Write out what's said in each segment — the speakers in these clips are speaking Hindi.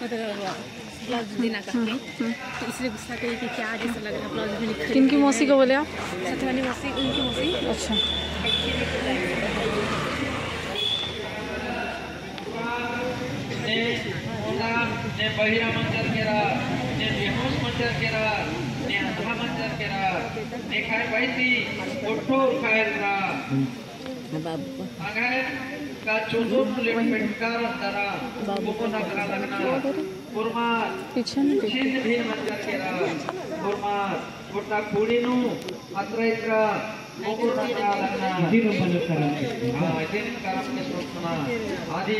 ब्लाउज देना करके तो इसलिए गुस्सा करी कि क्या जैसा लग रहा है ब्लाउज भी खरीद किनकी मौसी को बोले आप? सतवानी मौसी उनकी मौसी। अच्छा। ने बहिरा मंजर केरा ने बेहोश मंजर केरा ने अधवा मंजर केरा ने खाए बैसी उठो खाएलरा आगाए का चोजो लेट पेटकार अंतरा बुको नगरा लगना कुर्मा पीछे नहीं भी मंजर केरा कुर्मा गुट्टा कुड़ीनु अत्रैत्र मुकुर नगरा लगना दिन बलकरा हाँ दिन करम के सोचना आदि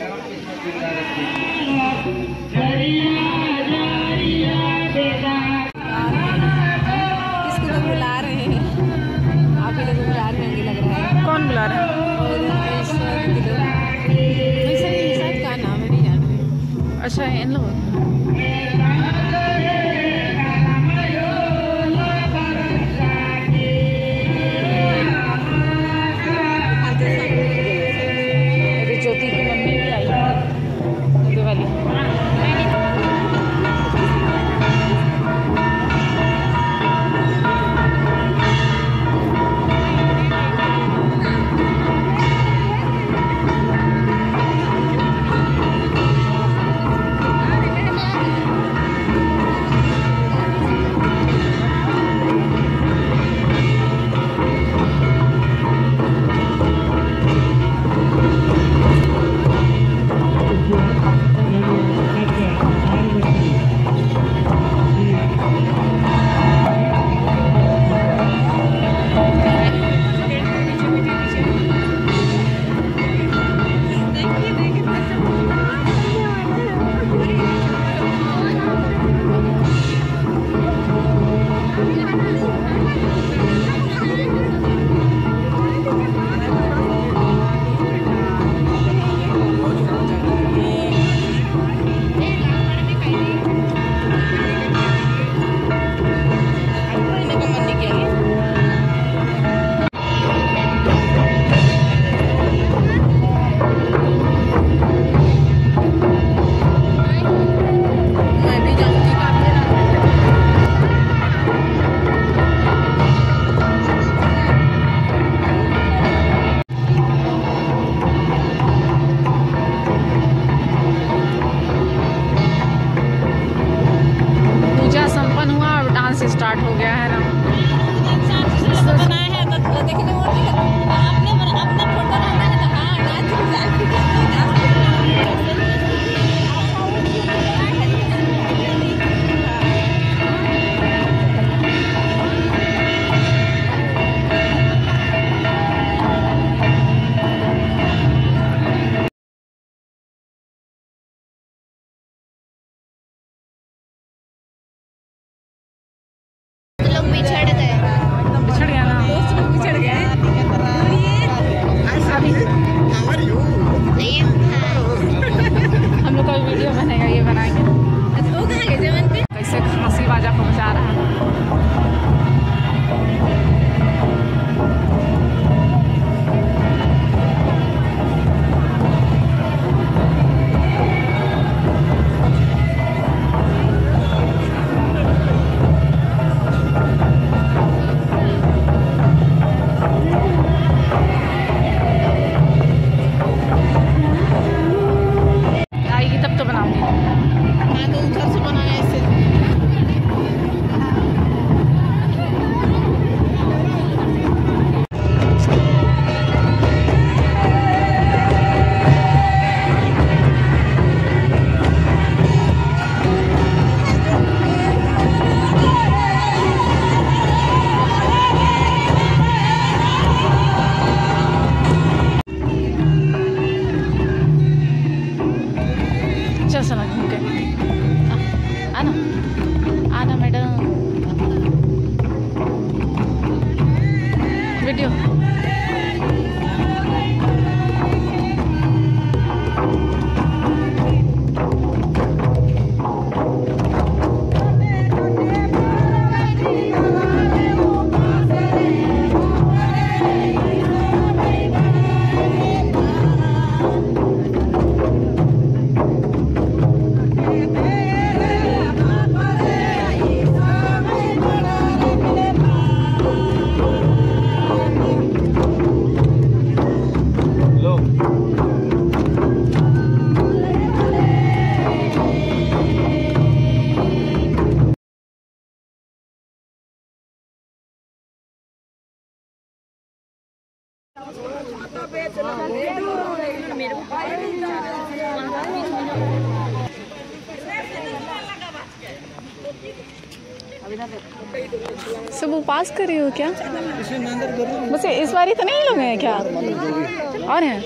करम के सोचना इसको रहे अच्छा इन लोग हो क्या? बस इस बार तो नहीं लोग हैं क्या? और हैं?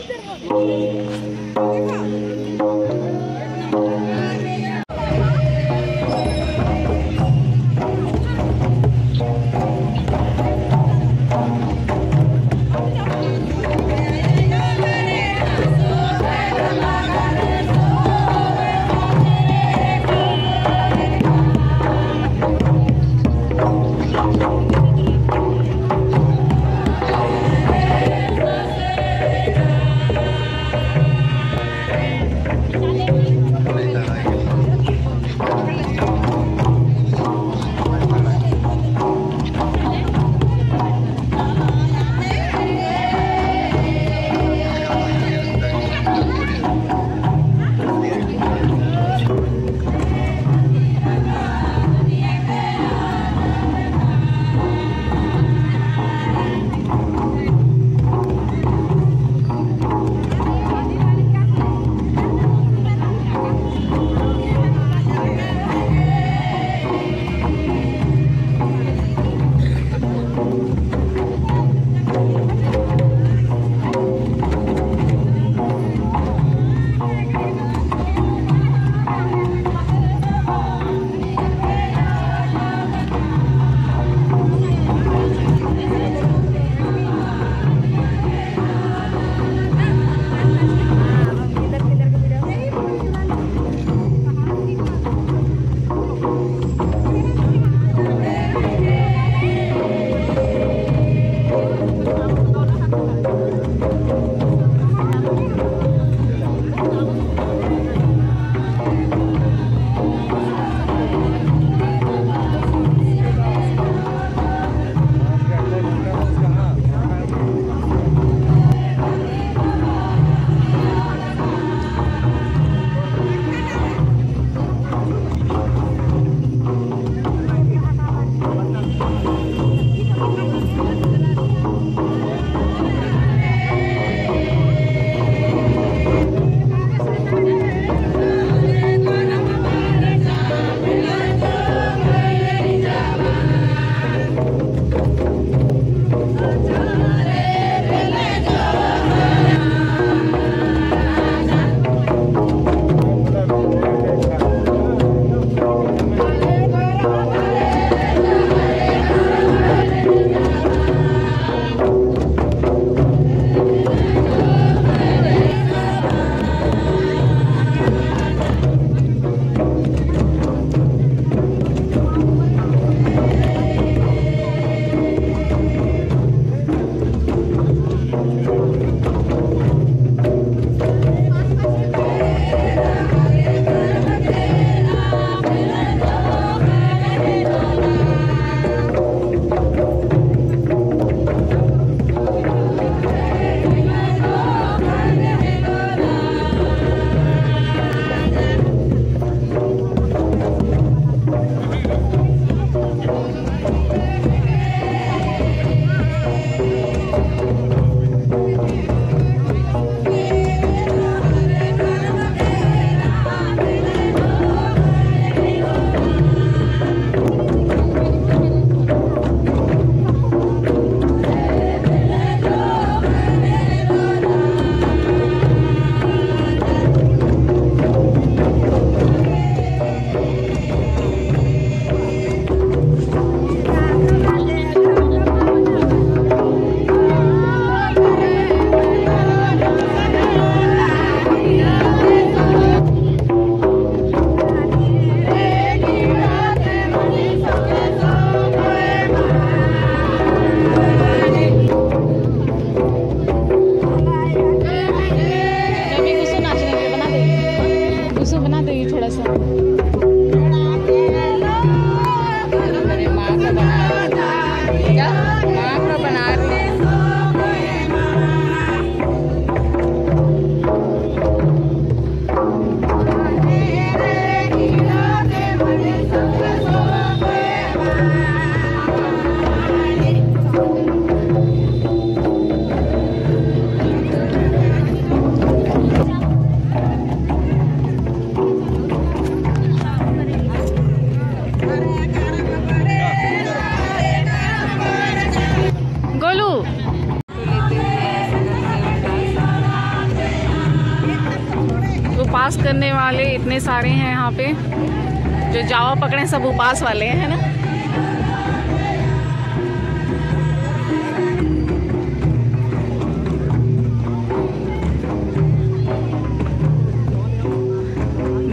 पकड़े सब उपास वाले हैं ना?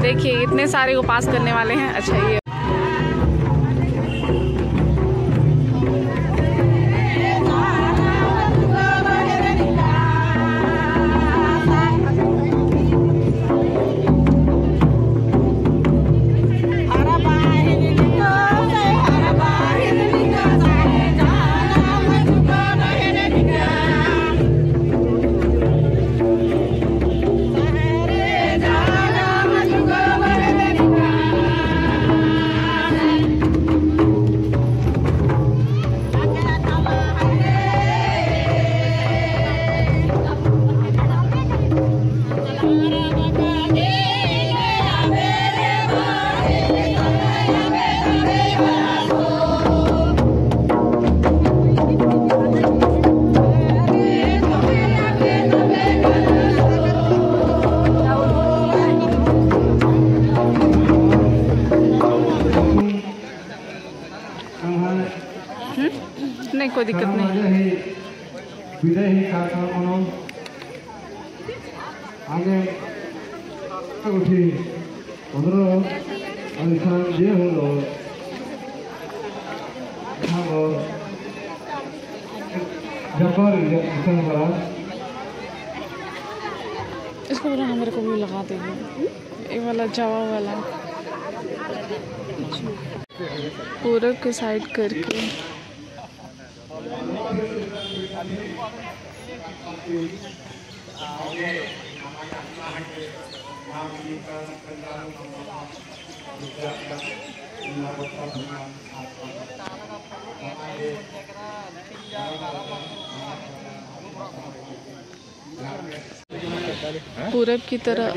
देखिए, इतने सारे उपास करने वाले हैं। अच्छा ये कार्यक्रम उठी पंदरा दिसान जे इसको बोला हाँ, हमारे को भी लगा देंगे ये वाला जावा वाला। पूरब के साइड करके। पूरब की तरह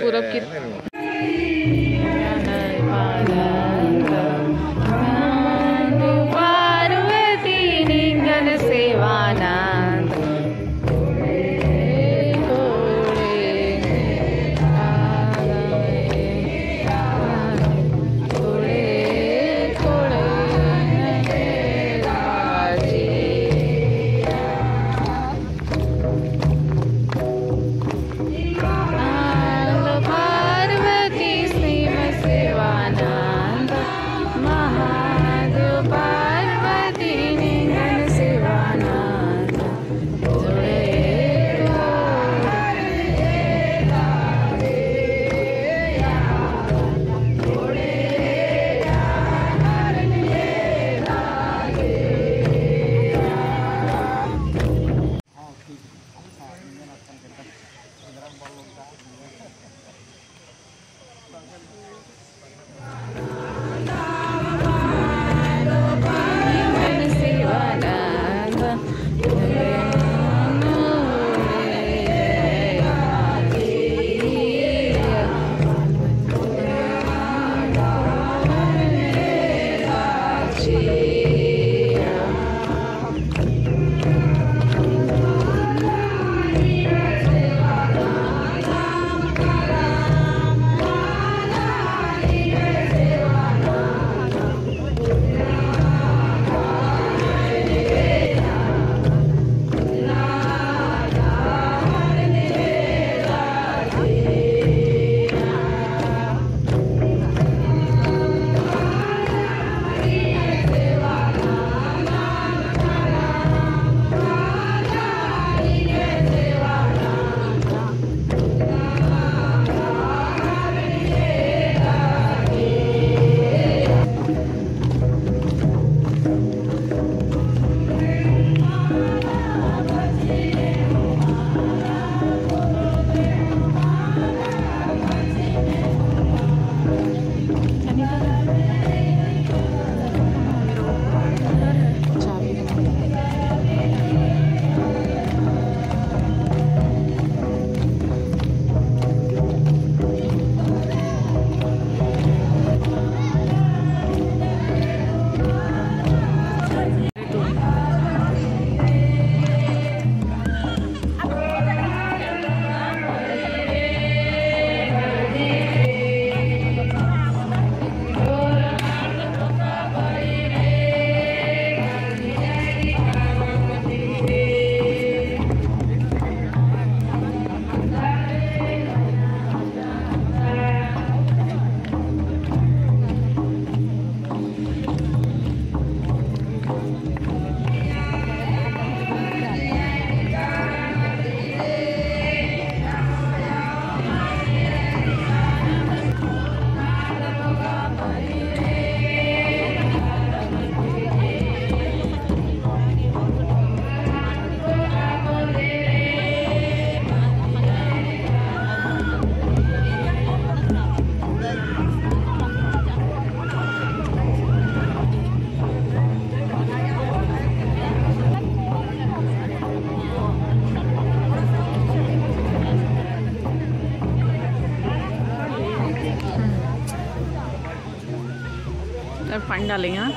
पूरब की लोग पानी डालेंगे हाँ।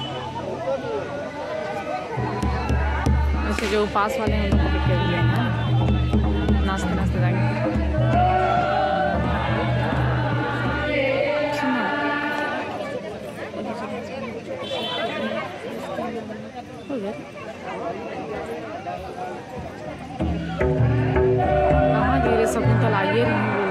वैसे जो पास वाले हैं उन लोग को पिक कर लिया हाँ। नाश्ते नाश्ते जाएँगे। हो धीरे आइए नहीं बोलती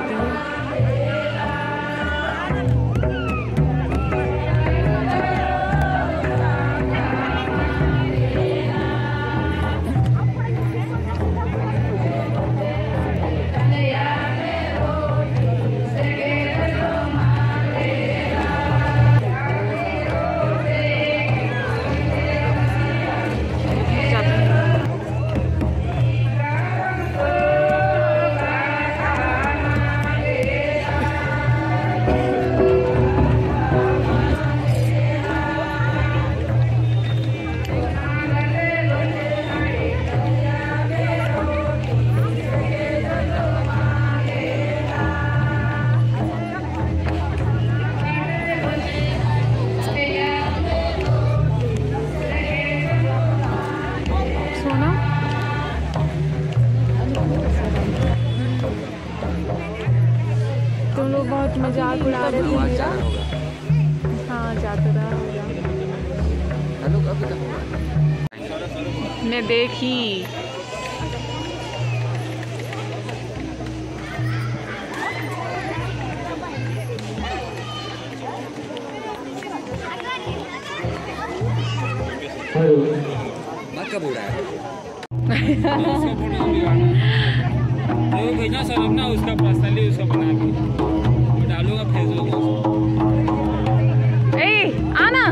भेजना सब अपना उसका पर्सनली उसका बना के वो डालूँगा फेसबुक ए आना।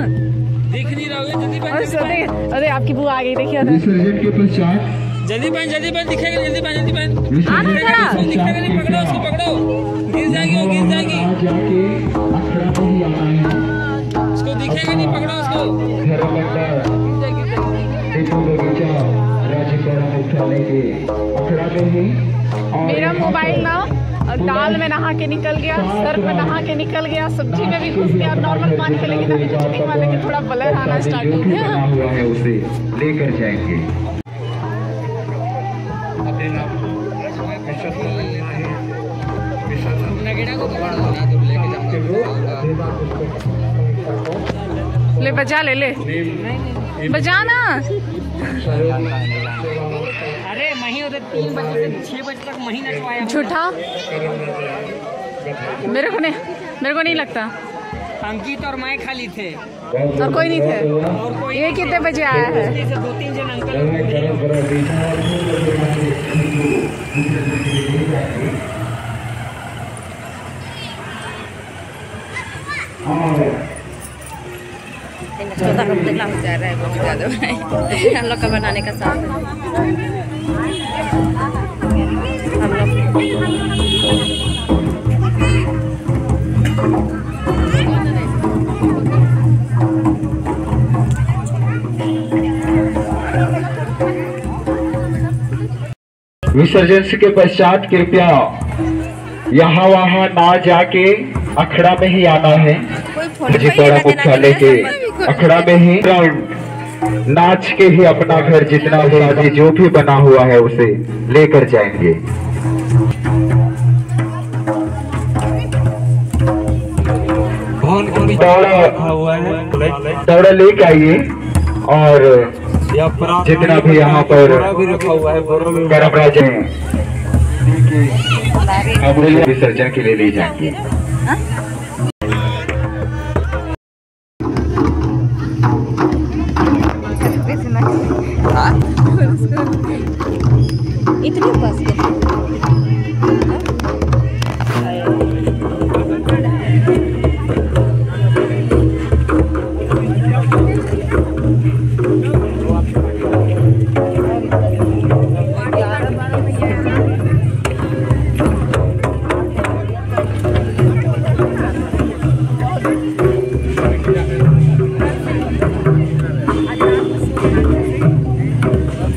देख नहीं रहा जल्दी जल्दी अरे अरे आपकी बुआ आ गई देखिए जल्दी बन जल्दी बन दिखेगा जल्दी बन जल्दी बन आना जरा दिखेगा नहीं पकड़ो उसको पकड़ो। गिर जाएगी वो गिर जाएगी। उसको दिखेगा नहीं पकड़ो उसको। राजपाड़ा मुख्यालय के। अखड़ा में ही मेरा मोबाइल ना दाल में नहा के निकल गया सर में नहा के निकल गया, सब्ज़ी में भी घुस गया नॉर्मल पानी के लेकिन अभी थोड़ा बलर आना स्टार्ट हो गया। उसे लेकर जाएँगे ले बजा ले ले। बजा ना अरे मही उधर तीन बजे से छह बजे तक मही नचवाया झूठा? मेरे को नहीं मेरे को नहीं लगता। अंकित और मैं खाली थे। और कोई नहीं थे। और कोई ये कितने बजे आया है? दो तीन जन अंकल चौदह हफ़्ते लग जा रहा है बहुत ज़्यादा हम लोग का बनाने का साथ। विसर्जन के पश्चात कृपया यहाँ वहाँ ना जाके अखड़ा में ही आना है। जीपाड़ा मुख्यालय के अखड़ा में ही ग्राउंड नाच के ही अपना घर जितना भी जो भी बना हुआ है उसे लेकर जाएँगे। दौड़ा दौड़ा लेके आइए और जितना भी यहाँ पर राज हैं विसर्जन के लिए ले जाएँगे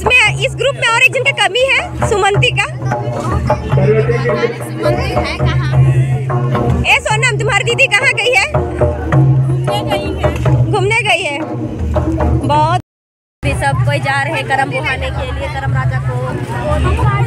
इसमें, इस ग्रुप में और एक जन का कमी है, सुमंती का। ए, सोनम, तुम्हारी दीदी कहाँ गई है? घूमने गई है। बहुत भी सब कोई जा रहे हैं करम बुहाने के लिए करम राजा को।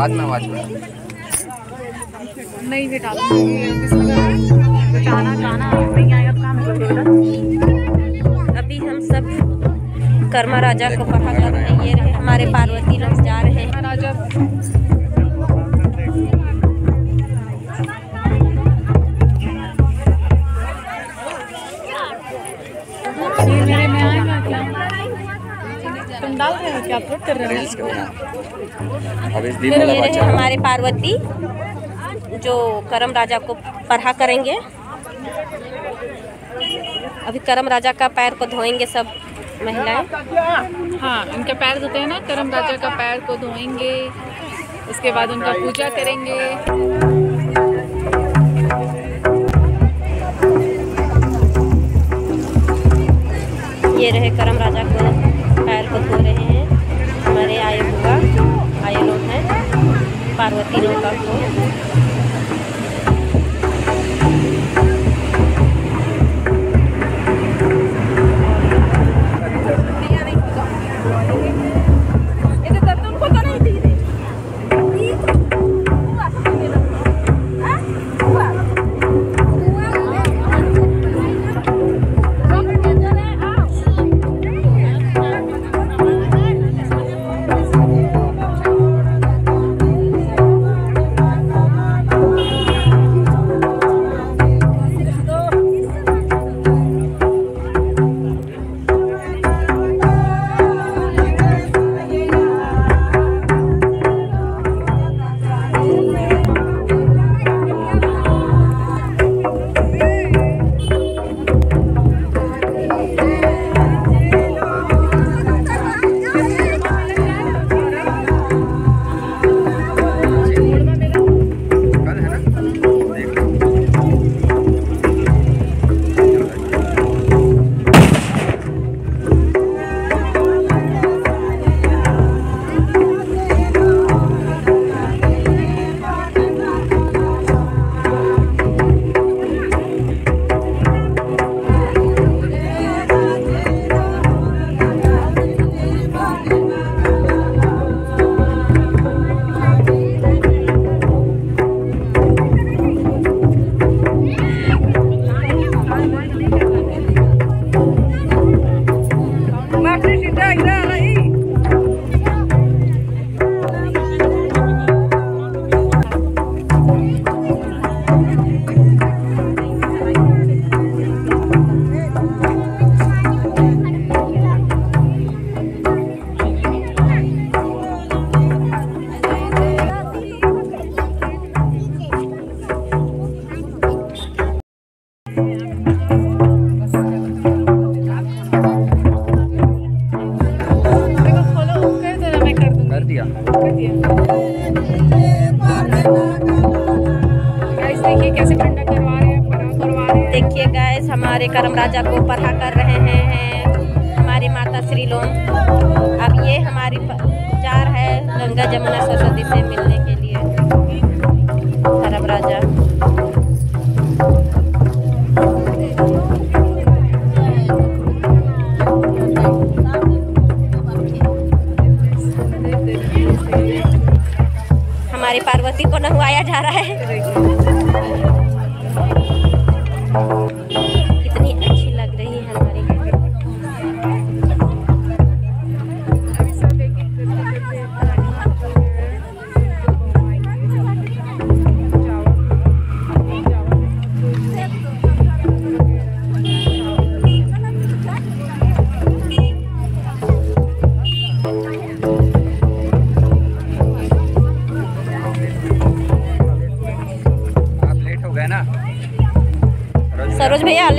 बाद में आवाज़ नहीं तो जाना जाना। नहीं आएगा तो काम अभी हम सब कर्मा राजा को पढ़ा कर रहे हैं। ये रहे हमारे पार्वती लोग जा रहे हैं। राजा डाल रहे हो क्या अपलोड कर रहे हो अब इस दिन ये रहे हमारे पार्वती जो करम राजा को पढ़ा करेंगे। अभी करम राजा का पैर को धोएँगे सब महिलाएँ। हाँ उनके पैर धोते हैं ना करम राजा का पैर को धोएँगे उसके बाद उनका पूजा करेंगे। ये रहे करम राजा को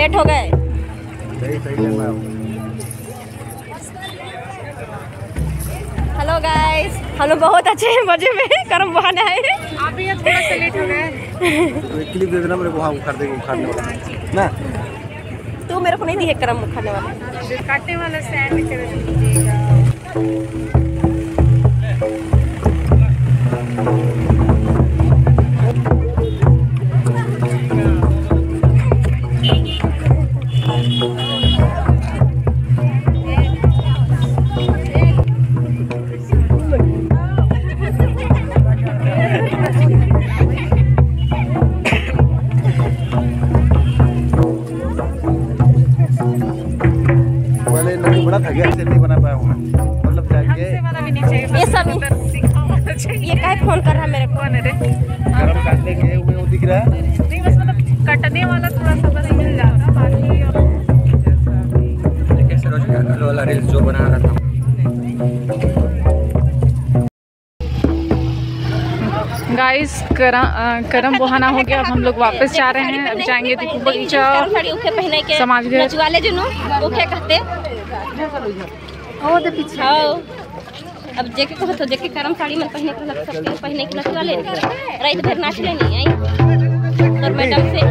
लेट हो गए। सही सही लगा हेलो गाइस हम लोग बहुत अच्छे मज़े में करम बहाने आए आप भी थोड़ा सा लेट हो गए। क्लिप दे देना मेरे को वहाँ उखाड़ देंगे उखाड़ने वाला ना? तू मेरे को नहीं दी है करम खाने वाला। काटने वाला करम करम बहाना हो गया अब हम लोग वापस जा रहे हैं अब जाएँगे दीपू बगीचा पहने के समाज घर। नचवाले जुनू उखे कहते? हाँ अब जेके कहो तो जेके करम साड़ी में पहने के लग सकते हैं पहने के नचवाले रात भर नाच लेनी आई। और मैडम से